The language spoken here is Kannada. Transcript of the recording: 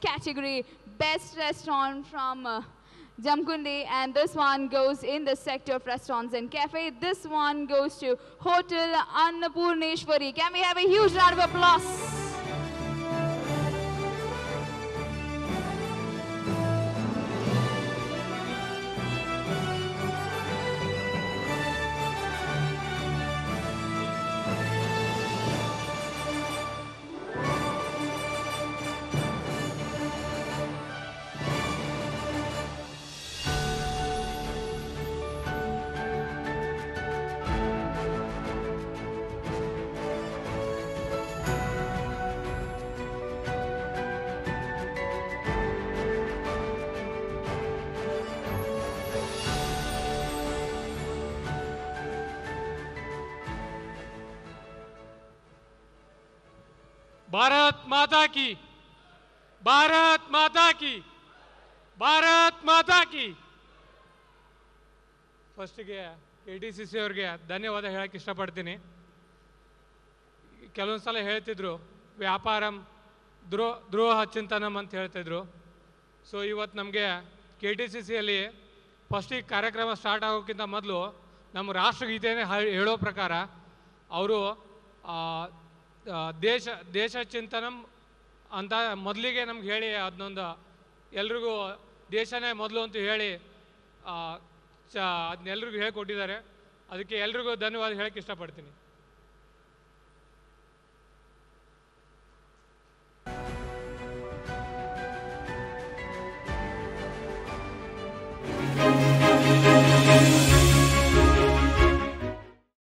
category Best Restaurant from uh, Jamkundi, and this one goes in the sector of restaurants and cafe. This one goes to Hotel Annapurneshwari. Can we have a huge round of applause? Bharat ಮಾತಾ ಕಿ, ಭಾರತ್ ಮಾತಾ ಕಿ, ಭಾರತ್ ಮಾತಾ ಕಿ. ಫಸ್ಟಿಗೆ ಕೆ ಡಿ ಸಿ ಸಿ ಅವ್ರಿಗೆ ಧನ್ಯವಾದ ಹೇಳಕ್ಕೆ ಇಷ್ಟಪಡ್ತೀನಿ. ಕೆಲವೊಂದು ಸಲ ಹೇಳ್ತಿದ್ರು, ವ್ಯಾಪಾರಂ ದ್ರೋ, ದ್ರೋಹ ಚಿಂತನಂ ಅಂತ ಹೇಳ್ತಿದ್ರು. ಸೊ ಇವತ್ತು ನಮಗೆ ಕೆ ಟಿ ಸಿ ಸಿಯಲ್ಲಿ ಫಸ್ಟಿಗೆ ಕಾರ್ಯಕ್ರಮ ಸ್ಟಾರ್ಟ್ ಆಗೋಕ್ಕಿಂತ ಮೊದಲು ನಮ್ಮ ರಾಷ್ಟ್ರಗೀತೆಯೇ ಹೇಳೋ ಪ್ರಕಾರ, ಅವರು ದೇಶ ದೇಶ ಚಿಂತನ ಅಂತ ಮೊದಲಿಗೆ ನಮ್ಗೆ ಹೇಳಿ ಅದನ್ನೊಂದು ಎಲ್ರಿಗೂ ದೇಶನೇ ಮೊದಲು ಅಂತ ಹೇಳಿ ಚ ಅದನ್ನೆಲ್ರಿಗೂ ಹೇಳ್ಕೊಟ್ಟಿದ್ದಾರೆ. ಅದಕ್ಕೆ ಎಲ್ರಿಗೂ ಧನ್ಯವಾದ ಹೇಳಕ್ಕೆ ಇಷ್ಟಪಡ್ತೀನಿ.